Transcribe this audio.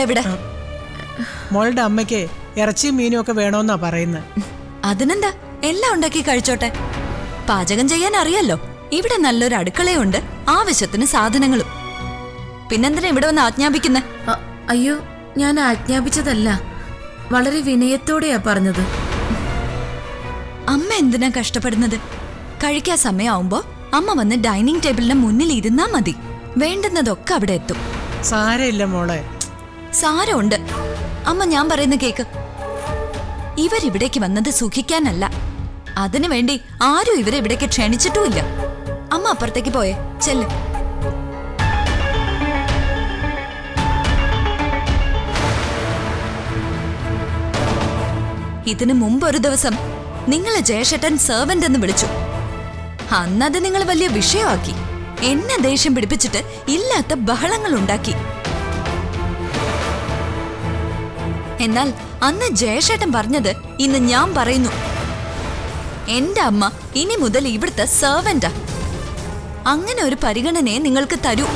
എവിടെ മോളുടെ അമ്മയ്ക്ക് ഇറച്ചിയും മീനും ഒക്കെ വേണമെന്നാ പറയുന്നത് അതിനെന്താ? എല്ലാം ഉണ്ടാക്കി കഴിച്ചോട്ടെ. പാചകം ചെയ്യാൻ അറിയാലോ. ഇവിടെ നല്ലൊരു അടുക്കളയുണ്ട്. ആവശ്യത്തിന് സാധനങ്ങളും. പിന്നെന്തിനാ ഇവിടെ വന്ന് ആജ്ഞാപിക്കുന്നേ? അയ്യോ ഞാൻ ആജ്ഞാപിച്ചതല്ല. വളരെ വിനയത്തോടെയാ പറഞ്ഞത്. അമ്മ എന്തിനാ കഷ്ടപ്പെടുന്നത്? കഴിക്കാൻ സമയമാവുമ്പോ അമ്മ വന്ന് ഡൈനിങ് ടേബിളിന് മുന്നിൽ ഇരുന്നാ മതി. വേണ്ടുന്നതൊക്കെ അവിടെ എത്തും. സാരമില്ല മോളെ. സാരമുണ്ട്. അമ്മ ഞാൻ പറയുന്ന കേക്ക്. ഇവരിവിടേക്ക് വന്നത് സുഖിക്കാനല്ല. അതിനു വേണ്ടി ആരും ഇവരെ ഇവിടേക്ക് ക്ഷണിച്ചിട്ടുമില്ല. അമ്മ അപ്പുറത്തേക്ക് പോയെ. ചെല്ല്. ഇതിനു മുമ്പ് ഒരു ദിവസം നിങ്ങളെ ജയശേട്ടൻ സെർവന്റ് എന്ന് വിളിച്ചു. അന്നത് നിങ്ങൾ വലിയ വിഷയമാക്കി. എന്നെ ദേഷ്യം പിടിപ്പിച്ചിട്ട് ഇല്ലാത്ത ബഹളങ്ങൾ ഉണ്ടാക്കി എന്നാൽ അന്ന് ജയശേട്ടൻ പറഞ്ഞത് ഇന്ന് ഞാൻ പറയുന്നു. എന്റെ അമ്മ ഇനി മുതൽ ഇവിടുത്തെ സെർവന്റാ അങ്ങനെ ഒരു പരിഗണനയെ നിങ്ങൾക്ക് തരൂ.